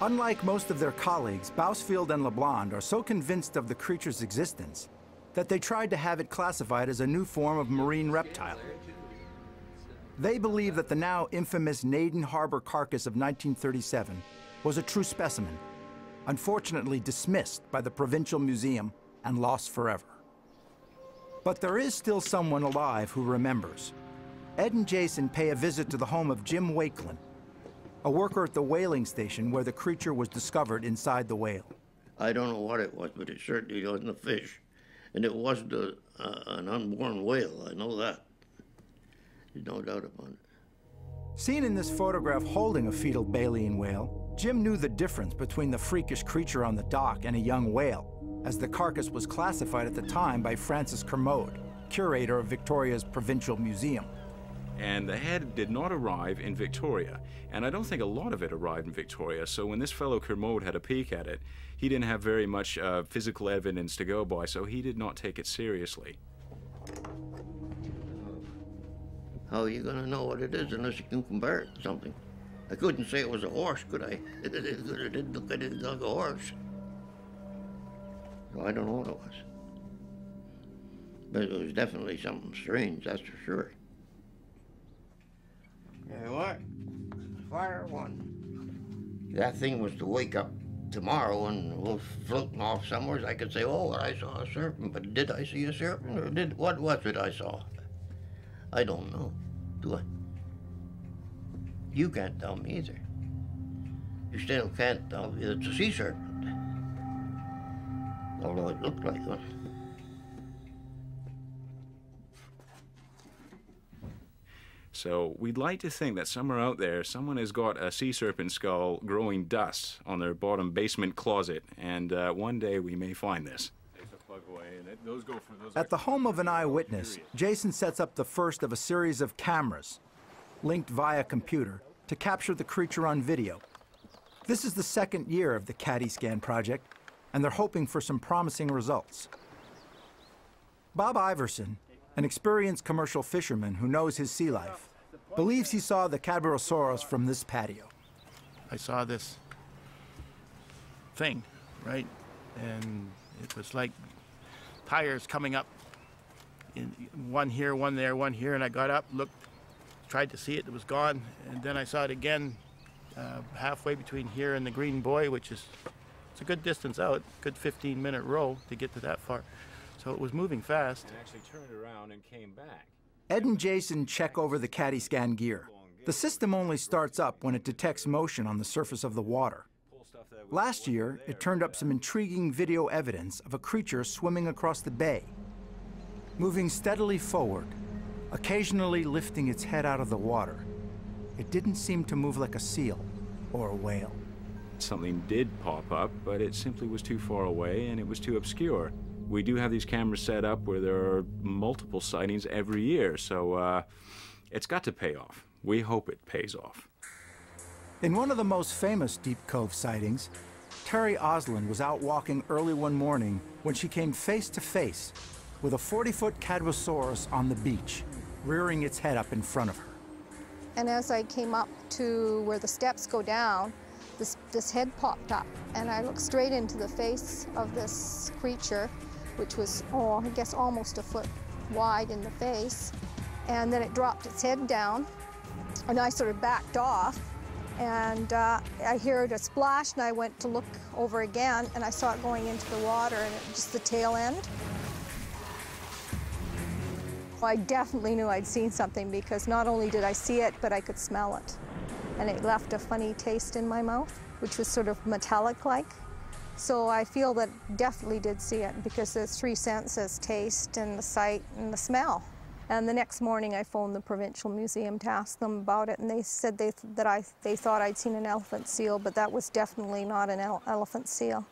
Unlike most of their colleagues, Bousfield and LeBlond are so convinced of the creature's existence that they tried to have it classified as a new form of marine reptile. They believe that the now infamous Naden Harbor carcass of 1937 was a true specimen, unfortunately dismissed by the Provincial Museum and lost forever. But there is still someone alive who remembers. Ed and Jason pay a visit to the home of Jim Wakelin, a worker at the whaling station where the creature was discovered inside the whale. I don't know what it was, but it certainly wasn't a fish. And it wasn't a, uh, an unborn whale, I know that. There's no doubt about it. Seen in this photograph holding a fetal baleen whale, Jim knew the difference between the freakish creature on the dock and a young whale, as the carcass was classified at the time by Francis Kermode, curator of Victoria's Provincial Museum. And the head did not arrive in Victoria. And I don't think a lot of it arrived in Victoria. So when this fellow Kermode had a peek at it, he didn't have very much uh, physical evidence to go by, so he did not take it seriously. How are you going to know what it is unless you can compare it to something? I couldn't say it was a horse, could I? It didn't look anything like a horse. So I don't know what it was. But it was definitely something strange, that's for sure. Yeah, what? Fire one. That thing was to wake up tomorrow and we're floating off somewhere. I could say, oh, I saw a serpent, but did I see a serpent or did what was it I saw? I don't know, do I? You can't tell me either. You still can't tell me it's a sea serpent. Although it looked like one. So we'd like to think that somewhere out there, someone has got a sea serpent skull growing dust on their bottom basement closet, and uh, one day we may find this. At the home of an eyewitness, Jason sets up the first of a series of cameras, linked via computer, to capture the creature on video. This is the second year of the CADIScan project, and they're hoping for some promising results. Bob Iverson, an experienced commercial fisherman who knows his sea life, believes he saw the Cadborosaurus from this patio. I saw this thing, right? And it was like tires coming up, one here, one there, one here, and I got up, looked, tried to see it, it was gone, and then I saw it again uh, halfway between here and the Green Buoy, which is it's a good distance out, good 15 minute row to get to that far. So it was moving fast. And actually turned around and came back. Ed and Jason check over the CADIScan gear. The system only starts up when it detects motion on the surface of the water. Last year, it turned up some intriguing video evidence of a creature swimming across the bay, moving steadily forward, occasionally lifting its head out of the water. It didn't seem to move like a seal or a whale. Something did pop up, but it simply was too far away and it was too obscure. We do have these cameras set up where there are multiple sightings every year, so uh, it's got to pay off. We hope it pays off. In one of the most famous Deep Cove sightings, Terry Osland was out walking early one morning when she came face to face with a 40 foot Cadborosaurus on the beach, rearing its head up in front of her. And as I came up to where the steps go down, this, this head popped up, and I looked straight into the face of this creature, which was, oh, I guess almost a foot wide in the face. And then it dropped its head down, and I sort of backed off. And uh, I heard a splash, and I went to look over again, and I saw it going into the water, and it, just the tail end. I definitely knew I'd seen something because not only did I see it, but I could smell it. And it left a funny taste in my mouth, which was sort of metallic-like. So I feel that definitely did see it because there's three senses, taste and the sight and the smell. And the next morning I phoned the Provincial Museum to ask them about it and they said they, that I, they thought I'd seen an elephant seal, but that was definitely not an ele elephant seal.